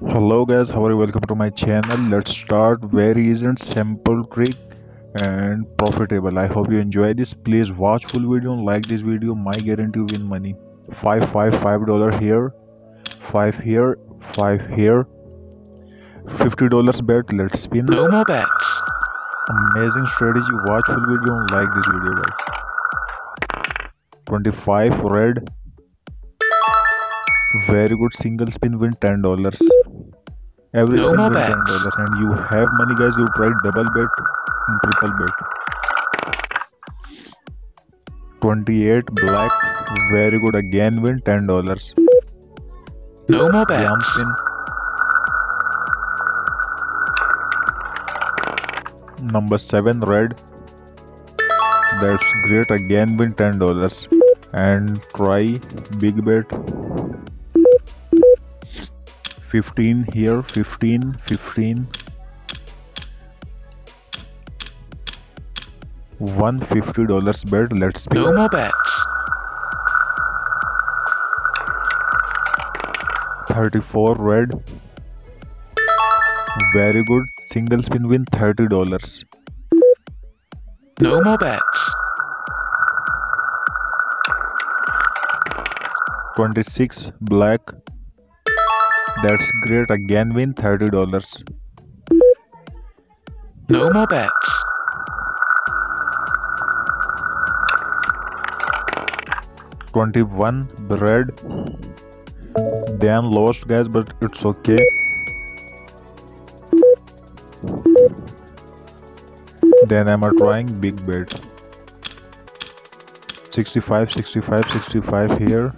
hello guys. How are you? Welcome to my channel. Let's start. Very easy and simple trick and profitable. I hope you enjoy this. Please watch full video and like this video. My guarantee win money. Five five five dollar here. Five here. Five here. Fifty dollars bet. Let's spin. No more bets. amazing strategy. Watch full video and like this video guys. 25 red very good single spin win ten dollars. Every No spin win ten dollars. And you have money guys. You try double bet and triple bet. 28 black very good again win ten dollars. No more bets. jam spin. Number 7 red. That's great again win 10 dollars. And try big bet 15 here 15 15 150 dollars bet let's No more bets. 34 red. Very good. Single spin win 30 dollars. No more bets. 26 black that's great again win 30 dollars. No more bets. 21 red then lost guys but it's okay. Then i'm trying big bet 65 65 65 here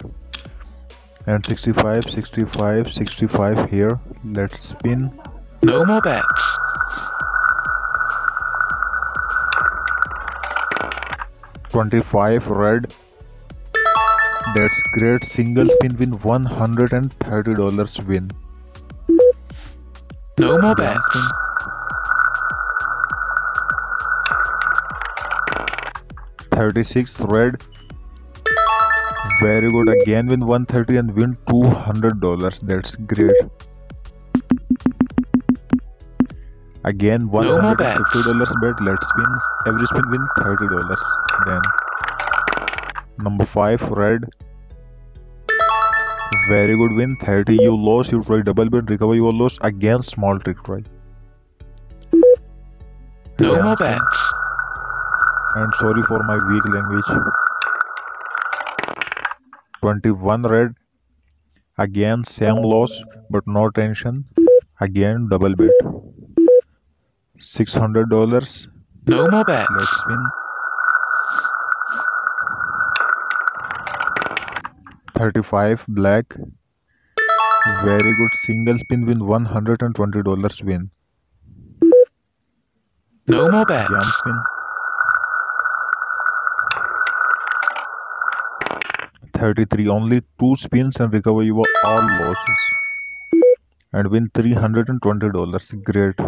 and 65 65 65 here. Let's spin. No more bets. 25 red. That's great. Single spin win 130 dollars win. No more bets. 36 red very good again win 130 and win 200 dollars. That's great. Again 150 dollars bet. Let's spin every spin win 30 dollars. Then number 5 red. Very good win. 30 you lost. You try double bet. Recover your loss. Again small trick try. No more bets. and sorry for my weak language 21 red. Again same loss but no tension. Again double bet. 600 dollars. No more bet. Let's win. 35 black. Very good. Single spin win 120 dollars win. No more bet. Jam spin 33 only two spins and recover your all losses. And win 320 dollars. Great